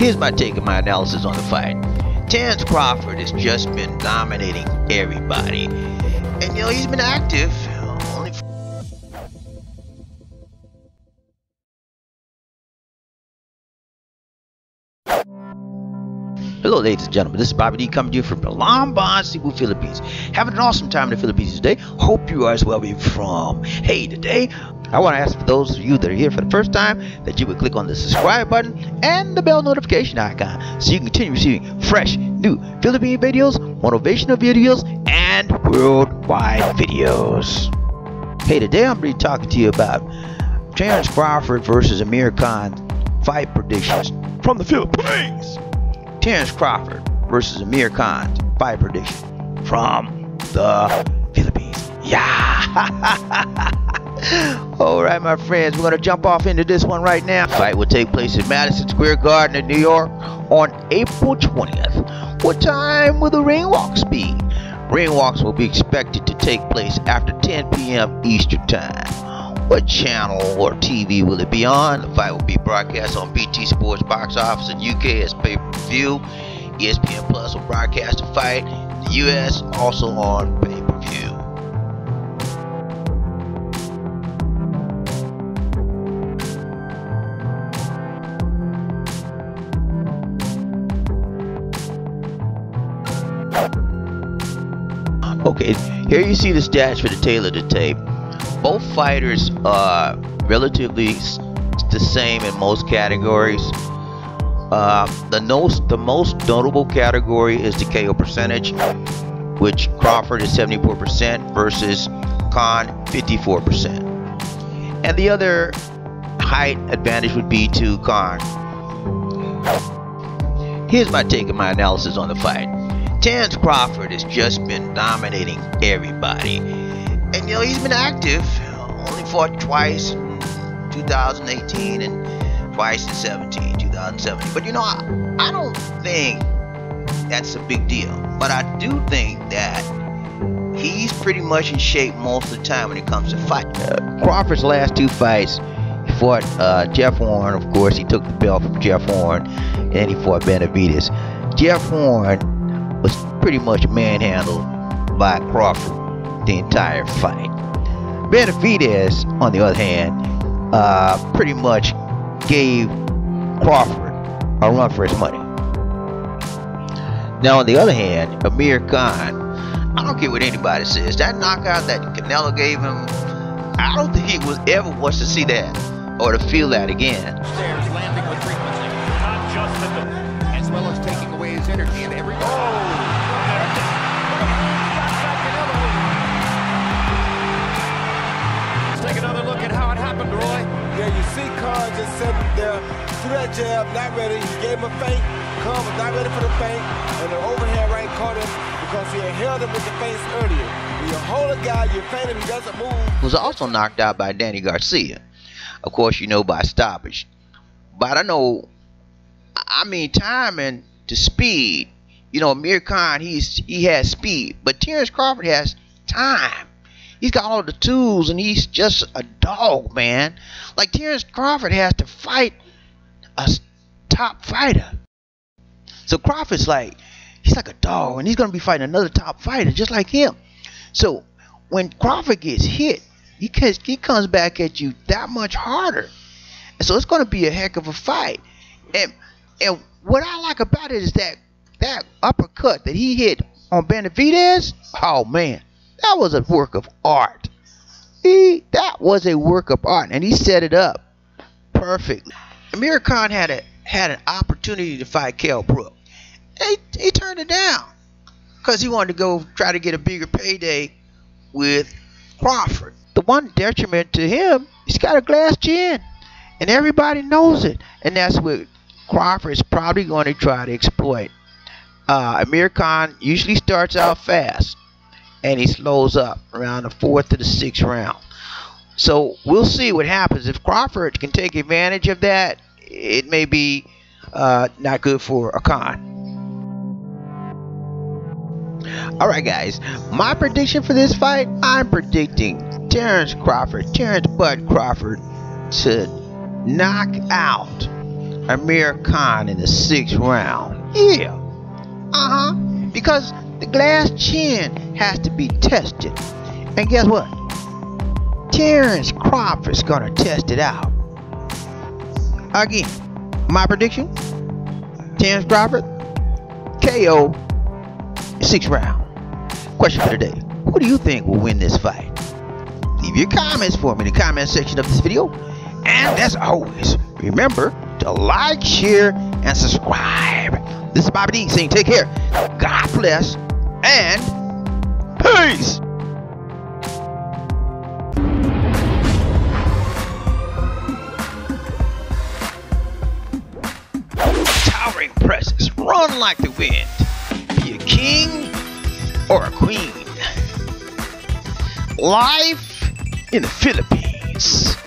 Here's my take and my analysis on the fight. Terence Crawford has just been dominating everybody. And you know, he's been active. Hello, ladies and gentlemen. This is Bobby D coming to you from Balamban, Cebu, Philippines. Having an awesome time in the Philippines today. Hope you are as well from. Hey, today I want to ask for those of you that are here for the first time that you would click on the subscribe button and the bell notification icon so you can continue receiving fresh, new Philippine videos, motivational videos, and worldwide videos. Hey, today I'm going to be talking to you about Terence Crawford versus Amir Khan fight predictions from the Philippines. Terence Crawford versus Amir Khan fight prediction from the Philippines. Yeah. All right, my friends, we're going to jump off into this one right now. The Fight will take place in Madison Square Garden in New York on April 20th. What time will the ring walks be? Ring walks will be expected to take place after 10 p.m. Eastern Time. What channel or TV will it be on? The fight will be broadcast on BT Sports Box Office in UK as pay-per-view. ESPN Plus will broadcast the fight. The US also on pay-per-view. Okay, here you see the stats for the tale of the tape. Both fighters are relatively the same in most categories. Uh, the most the most notable category is the KO percentage, which Crawford is 74% versus Khan 54%. And the other height advantage would be to Khan. Here's my take and my analysis on the fight. Terence Crawford has just been dominating everybody. And you know, he's been active. Only fought twice in 2018 and twice in 17, 2017. But you know, I, I don't think that's a big deal. But I do think that he's pretty much in shape most of the time when it comes to fight. Uh, Crawford's last two fights, he fought uh, Jeff Horn. Of course, he took the belt from Jeff Horn, and then he fought Benavidez. Jeff Horn was pretty much manhandled by Crawford the entire fight. Benavidez, on the other hand, uh, pretty much gave Crawford a run for his money. Now, on the other hand, Amir Khan, I don't care what anybody says, that knockout that Canelo gave him, I don't think he was ever wants to see that or to feel that again. Just sitting there, threw that jab, not ready. He gave him a feint. Khan was not ready for the feint, and the overhand right caught him because he had held him with the feints earlier. You hold a guy, you feint him, he doesn't move. Was also knocked out by Danny Garcia. Of course, you know by stoppage. But I know, I mean, timing to speed. You know, Amir Khan, he's he has speed, but Terence Crawford has time. He's got all the tools, and he's just a dog, man. Like Terence Crawford has to fight a top fighter. So Crawford's like, he's like a dog, and he's gonna be fighting another top fighter just like him. So when Crawford gets hit, he he comes back at you that much harder, and so it's gonna be a heck of a fight. And and what I like about it is that that uppercut that he hit on Benavidez, oh man, that was a work of art. He that was a work of art, and he set it up perfectly. Amir Khan had a had an opportunity to fight Kell Brook. He, he turned it down because he wanted to go try to get a bigger payday with Crawford. The one detriment to him, he's got a glass chin, and everybody knows it, and that's what Crawford is probably going to try to exploit. Uh, Amir Khan usually starts out fast, and he slows up around the fourth to the sixth round. So we'll see what happens. If Crawford can take advantage of that, it may be uh, not good for a Khan. All right, guys. My prediction for this fight, I'm predicting Terence Crawford, Terence Bud Crawford, to knock out Amir Khan in the sixth round. Yeah. Uh huh. Because the glass chin has to be tested. And guess what? Terrence Crawford's gonna test it out. Again, my prediction Terrence Crawford, KO, sixth round. Question for today Who do you think will win this fight? Leave your comments for me in the comment section of this video. And as always, remember to like, share, and subscribe. This is Bobby D saying take care. God bless and peace. Towering presence, run like the wind. Be a king or a queen. Life in the Philippines.